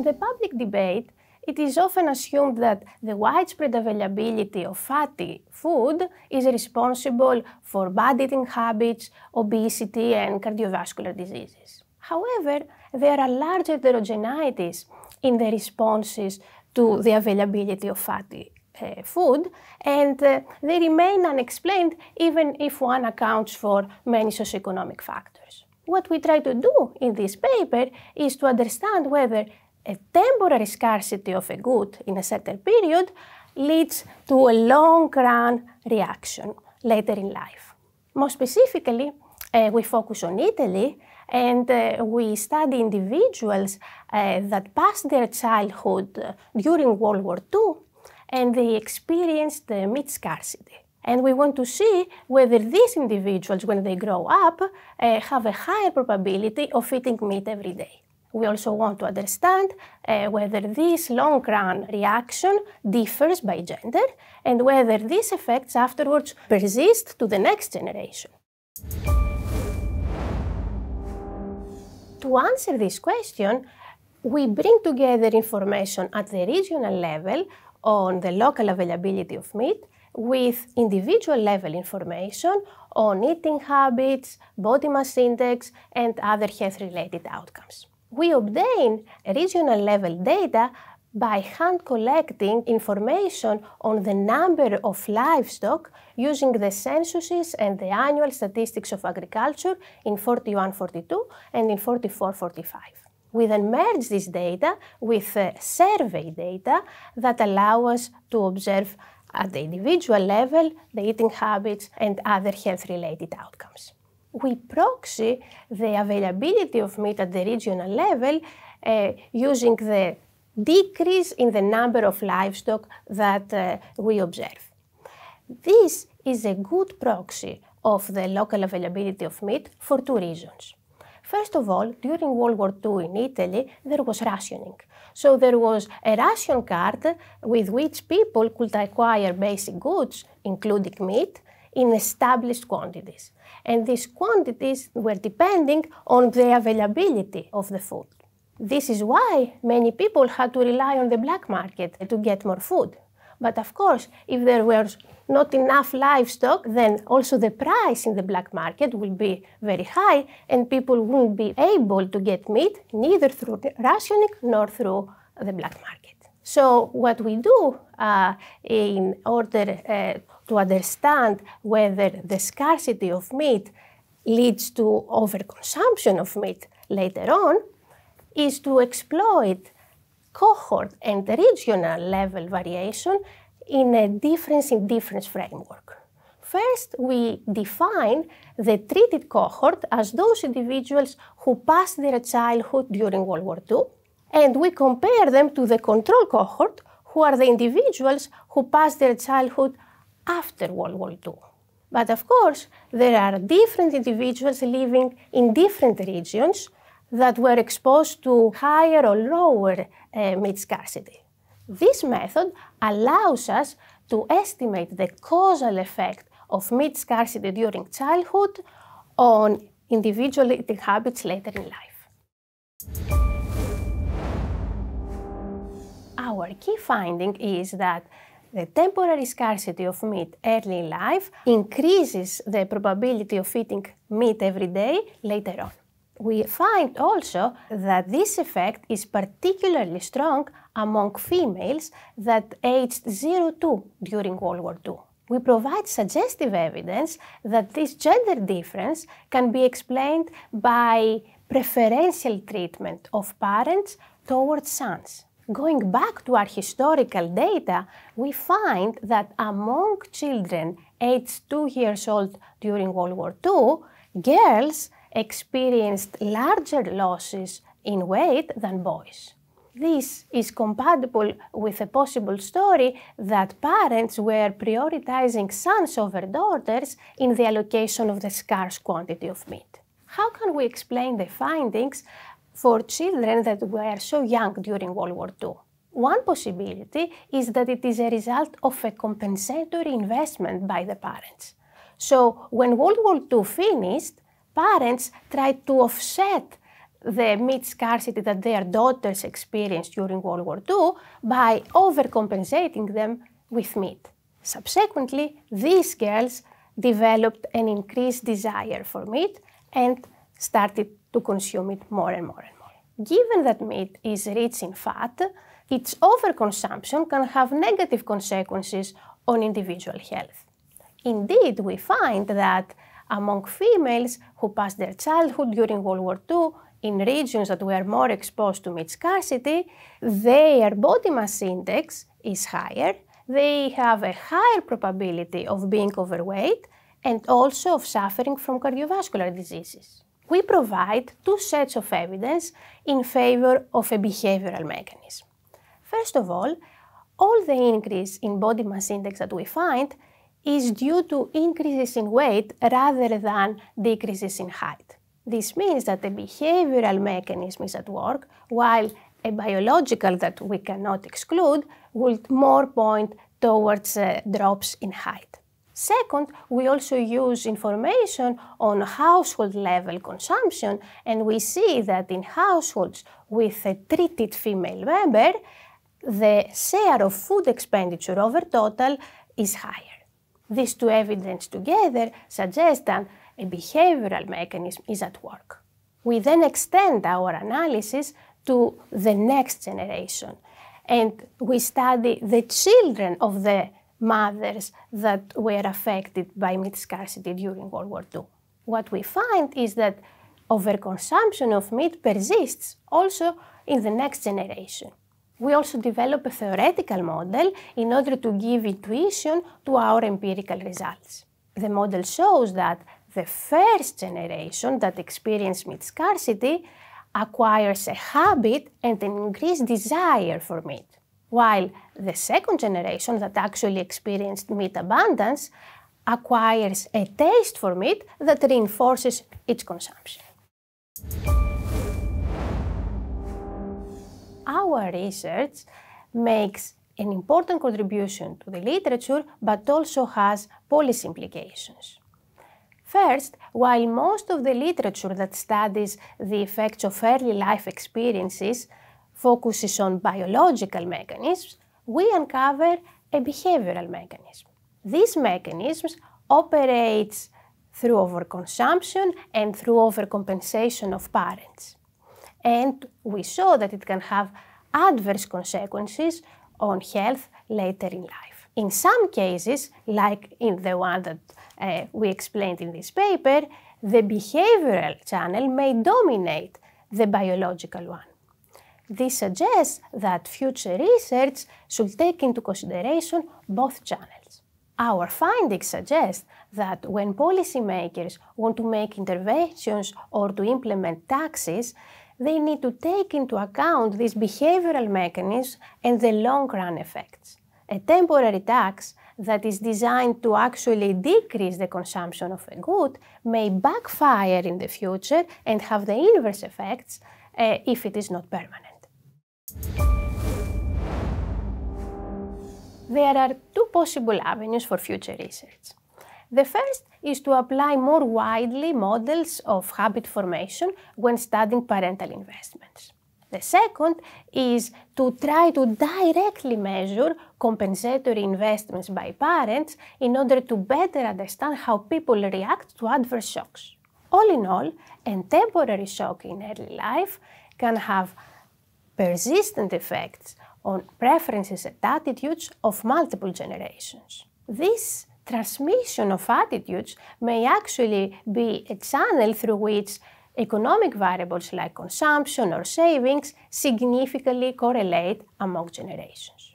In the public debate, it is often assumed that the widespread availability of fatty food is responsible for bad eating habits, obesity, and cardiovascular diseases. However, there are large heterogeneities in the responses to the availability of fatty uh, food, and uh, they remain unexplained even if one accounts for many socioeconomic factors. What we try to do in this paper is to understand whether a temporary scarcity of a good in a certain period leads to a long run reaction later in life. More specifically, uh, we focus on Italy and uh, we study individuals uh, that passed their childhood uh, during World War II and they experienced meat scarcity. And we want to see whether these individuals, when they grow up, uh, have a higher probability of eating meat every day. We also want to understand uh, whether this long run reaction differs by gender and whether these effects afterwards persist to the next generation. To answer this question, we bring together information at the regional level on the local availability of meat with individual level information on eating habits, body mass index, and other health related outcomes. We obtain regional level data by hand collecting information on the number of livestock using the censuses and the annual statistics of agriculture in 41-42 and in 44-45. We then merge this data with uh, survey data that allow us to observe at the individual level the eating habits and other health-related outcomes. We proxy the availability of meat at the regional level uh, using the decrease in the number of livestock that uh, we observe. This is a good proxy of the local availability of meat for two reasons. First of all, during World War II in Italy, there was rationing. So there was a ration card with which people could acquire basic goods, including meat, in established quantities. And these quantities were depending on the availability of the food. This is why many people had to rely on the black market to get more food. But of course, if there was not enough livestock, then also the price in the black market will be very high and people won't be able to get meat neither through rationing nor through the black market. So what we do uh, in order uh, to understand whether the scarcity of meat leads to overconsumption of meat later on is to exploit cohort and regional level variation in a difference in difference framework. First, we define the treated cohort as those individuals who passed their childhood during World War II, and we compare them to the control cohort, who are the individuals who passed their childhood after World War II. But of course, there are different individuals living in different regions that were exposed to higher or lower uh, meat scarcity. This method allows us to estimate the causal effect of meat scarcity during childhood on individual eating habits later in life. Our key finding is that the temporary scarcity of meat early in life increases the probability of eating meat every day later on. We find also that this effect is particularly strong among females that aged 0-2 during World War II. We provide suggestive evidence that this gender difference can be explained by preferential treatment of parents towards sons. Going back to our historical data, we find that among children aged 2 years old during World War II, girls experienced larger losses in weight than boys. This is compatible with a possible story that parents were prioritizing sons over daughters in the allocation of the scarce quantity of meat. How can we explain the findings for children that were so young during World War II? One possibility is that it is a result of a compensatory investment by the parents. So when World War II finished, parents tried to offset the meat scarcity that their daughters experienced during World War II by overcompensating them with meat. Subsequently, these girls developed an increased desire for meat and started to consume it more and more and more. Given that meat is rich in fat, its overconsumption can have negative consequences on individual health. Indeed, we find that among females who passed their childhood during World War II in regions that were more exposed to meat scarcity, their body mass index is higher, they have a higher probability of being overweight and also of suffering from cardiovascular diseases. We provide two sets of evidence in favor of a behavioral mechanism. First of all, all the increase in body mass index that we find is due to increases in weight rather than decreases in height. This means that the behavioral mechanism is at work, while a biological that we cannot exclude would more point towards uh, drops in height. Second, we also use information on household level consumption, and we see that in households with a treated female member, the share of food expenditure over total is higher. These two evidence together suggest that a behavioral mechanism is at work. We then extend our analysis to the next generation and we study the children of the mothers that were affected by meat scarcity during World War II. What we find is that overconsumption of meat persists also in the next generation we also develop a theoretical model in order to give intuition to our empirical results. The model shows that the first generation that experienced meat scarcity acquires a habit and an increased desire for meat, while the second generation that actually experienced meat abundance acquires a taste for meat that reinforces its consumption. our research makes an important contribution to the literature, but also has policy implications. First, while most of the literature that studies the effects of early life experiences focuses on biological mechanisms, we uncover a behavioral mechanism. These mechanisms operates through overconsumption and through overcompensation of parents and we saw that it can have adverse consequences on health later in life. In some cases, like in the one that uh, we explained in this paper, the behavioral channel may dominate the biological one. This suggests that future research should take into consideration both channels. Our findings suggest that when policymakers want to make interventions or to implement taxes, they need to take into account these behavioral mechanisms and the long-run effects. A temporary tax that is designed to actually decrease the consumption of a good may backfire in the future and have the inverse effects uh, if it is not permanent. There are two possible avenues for future research. The first is to apply more widely models of habit formation when studying parental investments. The second is to try to directly measure compensatory investments by parents in order to better understand how people react to adverse shocks. All in all, a temporary shock in early life can have persistent effects on preferences and attitudes of multiple generations. This transmission of attitudes may actually be a channel through which economic variables like consumption or savings significantly correlate among generations.